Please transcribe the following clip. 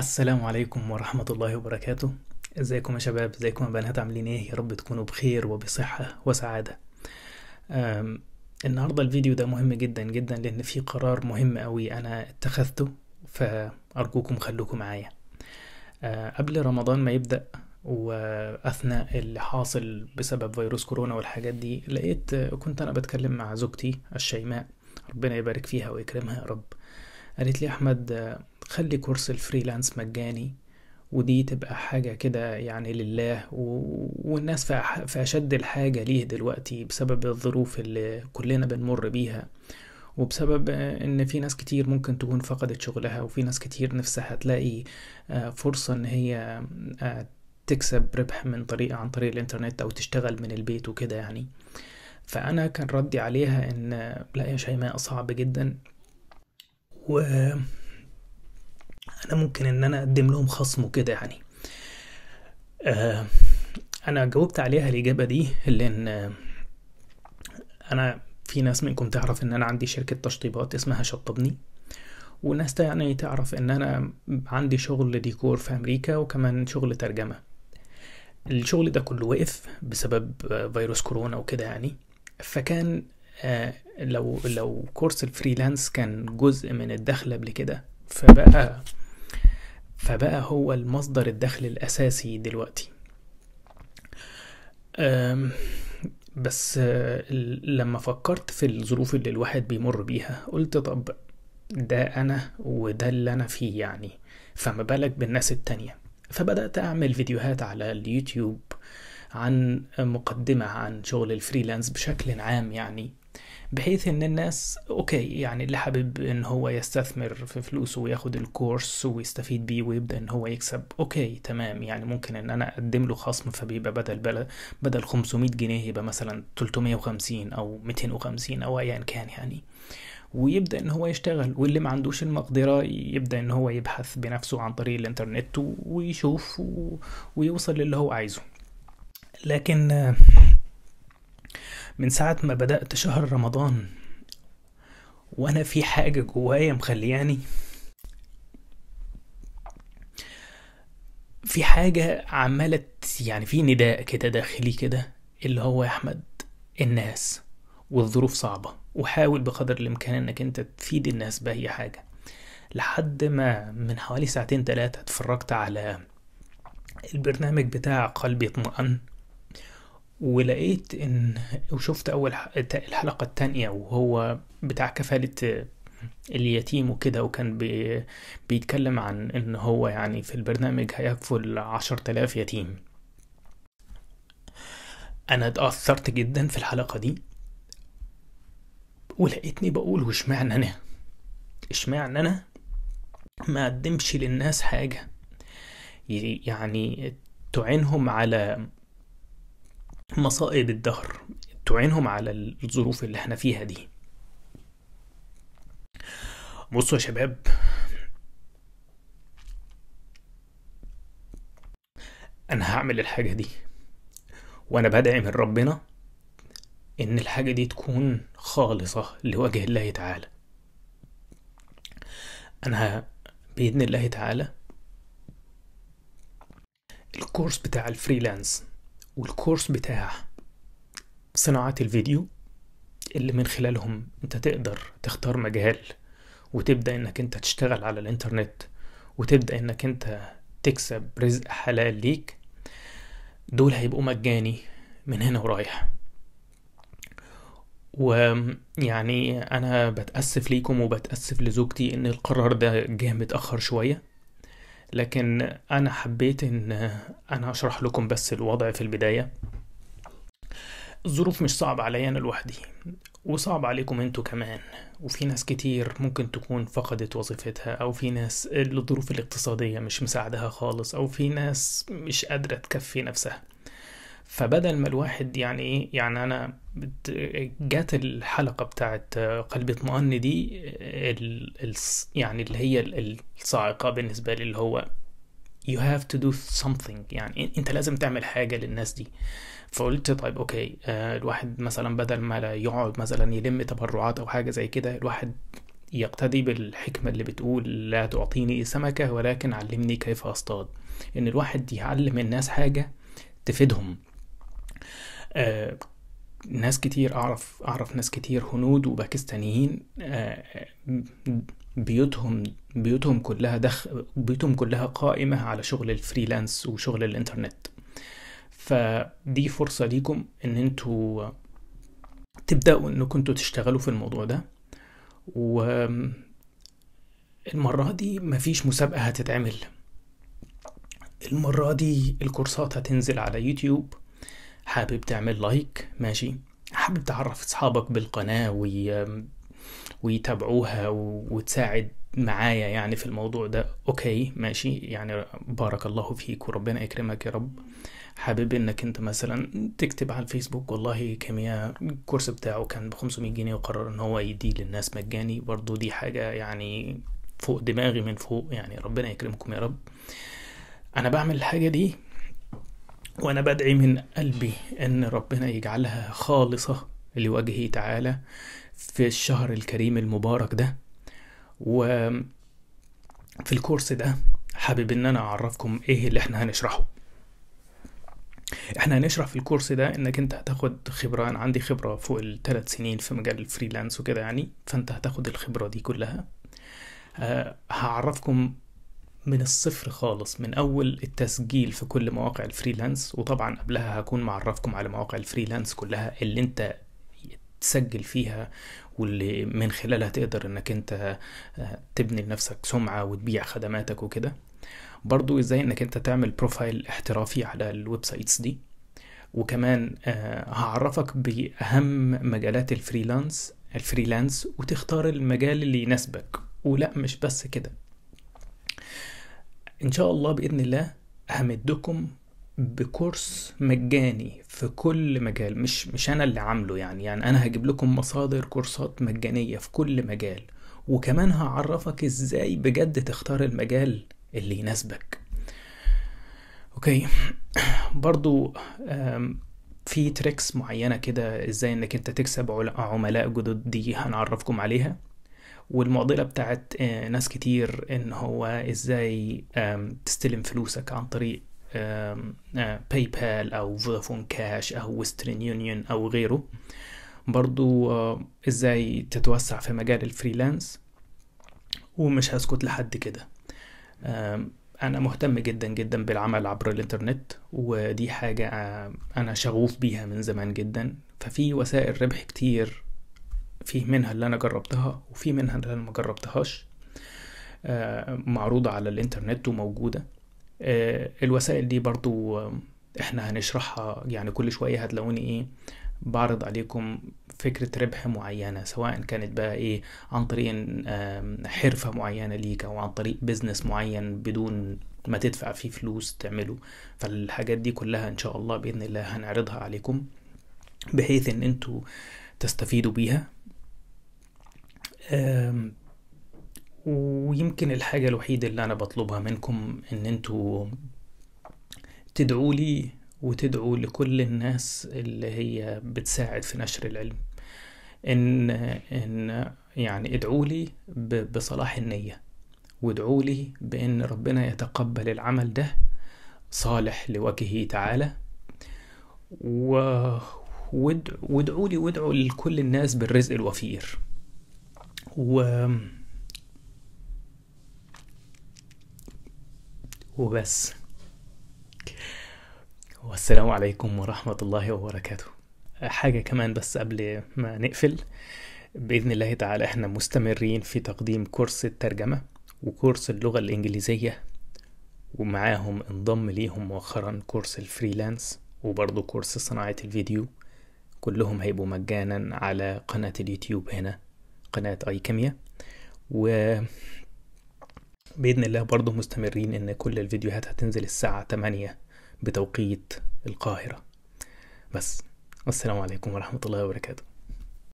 السلام عليكم ورحمة الله وبركاته. إزيكم يا شباب؟ إزيكم يا بنات؟ عاملين إيه؟ يا رب تكونوا بخير وبصحة وسعادة. النهاردة الفيديو ده مهم جدا جدا لأن في قرار مهم قوي أنا اتخذته فأرجوكم خلوكم معايا. أه، قبل رمضان ما يبدأ وأثناء اللي حاصل بسبب فيروس كورونا والحاجات دي لقيت كنت أنا بتكلم مع زوجتي الشيماء ربنا يبارك فيها ويكرمها يا رب. قالت لي أحمد آه، خلي كورس الفريلانس مجاني ودي تبقى حاجة كده يعني لله و... والناس في أشد الحاجة ليه دلوقتي بسبب الظروف اللي كلنا بنمر بيها وبسبب إن في ناس كتير ممكن تكون فقدت شغلها وفي ناس كتير نفسها تلاقي آه، فرصة إن هي آه، تكسب ربح من طريق عن طريق الإنترنت أو تشتغل من البيت وكده يعني. فأنا كان ردي عليها آه، لا يا شيماء صعب جدا. وأنا ممكن إن أنا أقدم لهم خصم وكده يعني. آه، أنا جاوبت عليها الإجابة دي لأن أنا في ناس منكم تعرف إن أنا عندي شركة تشطيبات اسمها شطبني وناس تاني تعرف إن أنا عندي شغل ديكور في أمريكا وكمان شغل ترجمة. الشغل ده كله وقف بسبب فيروس كورونا وكده يعني. فكان آه، لو لو كورس الفريلانس كان جزء من الدخل قبل كده فبقى فبقى هو المصدر الدخل الأساسي دلوقتي. بس لما فكرت في الظروف اللي الواحد بيمر بيها قلت طب ده أنا وده اللي أنا فيه يعني فما بالك بالناس التانية. فبدأت أعمل فيديوهات على اليوتيوب عن مقدمة عن شغل ال freelance بشكل عام يعني بحيث إن الناس okay يعني اللي حابب إن هو يستثمر في فلوسه وياخد ال course ويستفيد بيه ويبدأ إن هو يكسب okay تمام يعني ممكن إن أنا أقدم له خصم فبيبقى بدل بدل 500 جنيه يبقى مثلا 350 أو 250 أو ايا كان يعني ويبدأ إن هو يشتغل واللي ما عندوش المقدرة يبدأ إن هو يبحث بنفسه عن طريق الإنترنت ويشوف. ويوصل للي هو عايزه لكن من ساعة ما بدأت شهر رمضان وأنا في حاجة جوايا مخلياني في حاجة عمالة يعني في نداء كده داخلي كده اللي هو يا أحمد الناس والظروف صعبة وحاول بقدر الإمكان إنك أنت تفيد الناس بأي حاجة. لحد ما من حوالي ساعتين تلاتة اتفرجت على البرنامج بتاع قلبي اطمئن. ولقيت إن وشفت أول الحلقة التانية وهو بتاع كفالة اليتيم وكده وكان بي بيتكلم عن إن هو يعني في البرنامج هيكفل عشر تلاف يتيم. أنا اتأثرت جدا في الحلقة دي ولقيتني بقول واشمعنى أنا؟ اشمعنى أنا ما أقدمش للناس حاجة؟ يعني تعينهم على مصائب الدهر تعينهم على الظروف اللي إحنا فيها دي. بصوا يا شباب. أنا هعمل الحاجة دي وأنا بدعي من ربنا إن الحاجة دي تكون خالصة لوجه الله تعالى. أنا بإذن الله تعالى الكورس بتاع الفريلانس والكورس بتاع صناعة الفيديو اللي من خلالهم انت تقدر تختار مجال وتبدأ انك انت تشتغل على الانترنت وتبدأ انك انت تكسب رزق حلال ليك دول هيبقوا مجاني من هنا ورايح. ويعني أنا بتأسف ليكم وبتأسف لزوجتي إن القرار ده جه متأخر شوية. لكن أنا حبيت إن أنا أشرح لكم بس الوضع في البداية. الظروف مش صعبة عليا أنا لوحدي وصعب عليكم أنتوا كمان. وفي ناس كتير ممكن تكون فقدت وظيفتها أو في ناس الظروف الاقتصادية مش مساعدها خالص أو في ناس مش قادرة تكفي نفسها. فبدل ما الواحد يعني إيه يعني أنا جات الحلقة بتاعت قلبي اطمئن دي. ال... يعني اللي هي ال- الصاعقة بالنسبة لي اللي هو you have to do something يعني إنت لازم تعمل حاجة للناس دي فقلت طيب أوكي آه الواحد مثلا بدل ما يقعد مثلا يلم تبرعات أو حاجة زي كده الواحد يقتدي بالحكمة اللي بتقول لا تعطيني سمكة ولكن علمني كيف أصطاد إن الواحد يعلم الناس حاجة تفيدهم آه ناس كتير أعرف أعرف ناس كتير هنود وباكستانيين آه بيوتهم بيوتهم كلها دخ بيوتهم كلها قائمة على شغل الفريلانس وشغل الإنترنت. فدي فرصة ليكم إن أنتوا تبدأوا إنكم أنتوا تشتغلوا في الموضوع ده. و المرة دي مفيش مسابقة هتتعمل. المرة دي الكورسات هتنزل على يوتيوب. حابب تعمل like ماشي. حابب تعرف أصحابك بالقناة وي... ويتابعوها. وتساعد معايا يعني في الموضوع ده. okay ماشي. يعني بارك الله فيك وربنا يكرمك يا رب. حابب إنك أنت مثلا تكتب على الفيسبوك والله كيمياء الكورس بتاعه كان ب 500 جنيه وقرر إن هو يديه للناس مجاني. برضو دي حاجة يعني فوق دماغي من فوق يعني ربنا يكرمكم يا رب. أنا بعمل الحاجة دي وأنا بدعي من قلبي أن ربنا يجعلها خالصة لوجهه تعالى في الشهر الكريم المبارك ده. و في ال course ده حابب إن أنا أعرفكم إيه اللي إحنا هنشرحه. إحنا هنشرح في ال course ده إنك أنت هتاخد خبرة أنا عندي خبرة فوق الثلاث سنين في مجال ال freelance وكده يعني فأنت هتاخد الخبرة دي كلها. أه هعرفكم من الصفر خالص من أول التسجيل في كل مواقع ال freelance. وطبعا قبلها هكون معرفكم على مواقع ال freelance كلها اللي انت تسجل فيها واللي من خلالها تقدر انك انت تبني لنفسك سمعة وتبيع خدماتك وكده. برضو إزاي انك انت تعمل profile احترافي على ال websites دي. وكمان هعرفك بأهم مجالات ال freelance ال freelance وتختار المجال اللي يناسبك. ولا مش بس كده. إن شاء الله بإذن الله همدكم بكورس مجاني في كل مجال مش مش أنا اللي عامله يعني يعني أنا هجيب لكم مصادر كورسات مجانية في كل مجال وكمان هعرفك إزاي بجد تختار المجال اللي يناسبك. Okay. برضو في tricks معينة كده إزاي إنك أنت تكسب عملاء جدد دي هنعرفكم عليها. والمعضلة بتاعت ناس كتير إن هو إزاي تستلم فلوسك عن طريق PayPal أو Vodafone Cash أو Western Union أو غيره. برضو إزاي تتوسع في مجال الفريلانس. ومش هسكت لحد كده. أنا مهتم جدا جدا بالعمل عبر الإنترنت. ودي حاجة أنا شغوف بيها من زمان جدا. ففي وسائل ربح كتير في منها اللي أنا جربتها وفي منها اللي أنا ما جربتهاش معروضة على الإنترنت وموجودة. الوسائل دي برضو إحنا هنشرحها يعني كل شوية هتلاقوني إيه بعرض عليكم فكرة ربح معينة سواء كانت بقى إيه عن طريق حرفة معينة ليك أو عن طريق بيزنس معين بدون ما تدفع فيه فلوس تعمله. فالحاجات دي كلها إن شاء الله بإذن الله هنعرضها عليكم بحيث إن أنتوا تستفيدوا بيها. ويمكن الحاجة الوحيدة اللي أنا بطلبها منكم إن أنتوا تدعوا لي وتدعوا لكل الناس اللي هي بتساعد في نشر العلم. إن إن يعني ادعوا لي بصلاح النية وادعوا لي بإن ربنا يتقبل العمل ده صالح لوجهه تعالى. و وادعوا لي وادعوا لكل الناس بالرزق الوفير. و وبس. والسلام عليكم ورحمة الله وبركاته. حاجة كمان بس قبل ما نقفل. بإذن الله تعالى إحنا مستمرين في تقديم كورس الترجمة وكورس اللغة الإنجليزية ومعاهم انضم ليهم مؤخرا كورس ال freelance وبرضه كورس صناعة الفيديو. كلهم هيبقوا مجانا على قناة اليوتيوب هنا. قناة أي كيميا و بإذن الله برضه مستمرين إن كل الفيديوهات هتنزل الساعة 8 بتوقيت القاهرة. بس والسلام عليكم ورحمة الله وبركاته.